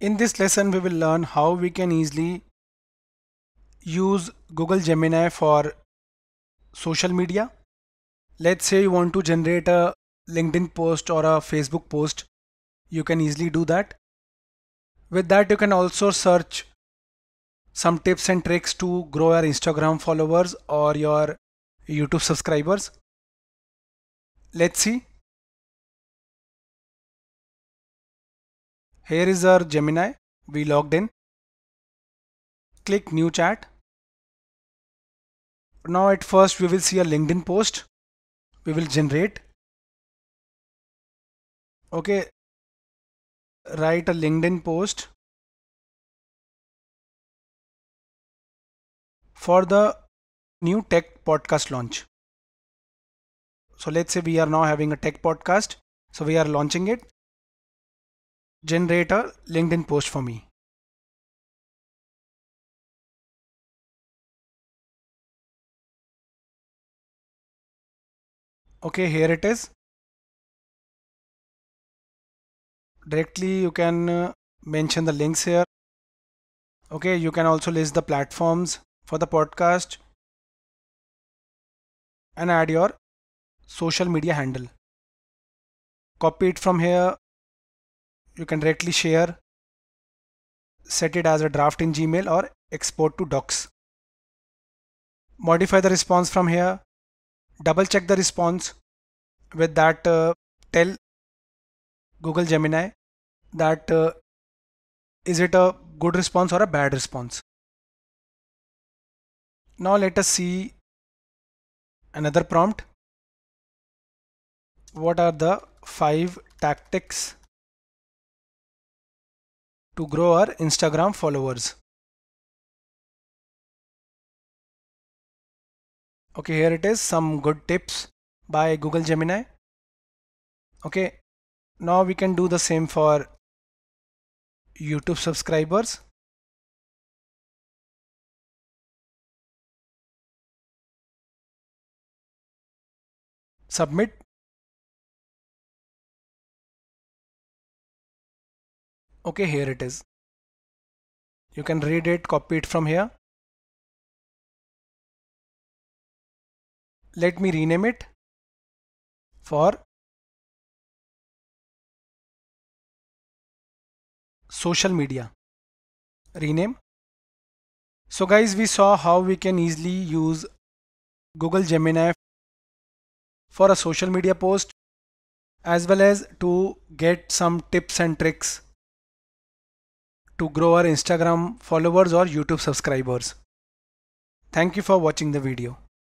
In this lesson, we will learn how we can easily use Google Gemini for social media. Let's say you want to generate a LinkedIn post or a Facebook post. You can easily do that. With that, you can also search some tips and tricks to grow your Instagram followers or your YouTube subscribers. Let's see. Here is our Gemini. We logged in. Click new chat. Now at first we will see a LinkedIn post. We will generate. Okay. Write a LinkedIn post for the new tech podcast launch. So let's say we are now having a tech podcast. So we are launching it generate a LinkedIn post for me. Okay, here it is. Directly you can uh, mention the links here. Okay, you can also list the platforms for the podcast and add your social media handle. Copy it from here you can directly share set it as a draft in Gmail or export to docs. Modify the response from here. Double check the response with that uh, tell Google Gemini that uh, is it a good response or a bad response. Now let us see another prompt. What are the five tactics to grow our Instagram followers. Okay, here it is some good tips by Google Gemini. Okay, now we can do the same for YouTube subscribers. Submit okay here it is. You can read it copy it from here. Let me rename it for social media. Rename. So guys we saw how we can easily use Google Gemini for a social media post as well as to get some tips and tricks to grow our Instagram followers or YouTube subscribers. Thank you for watching the video.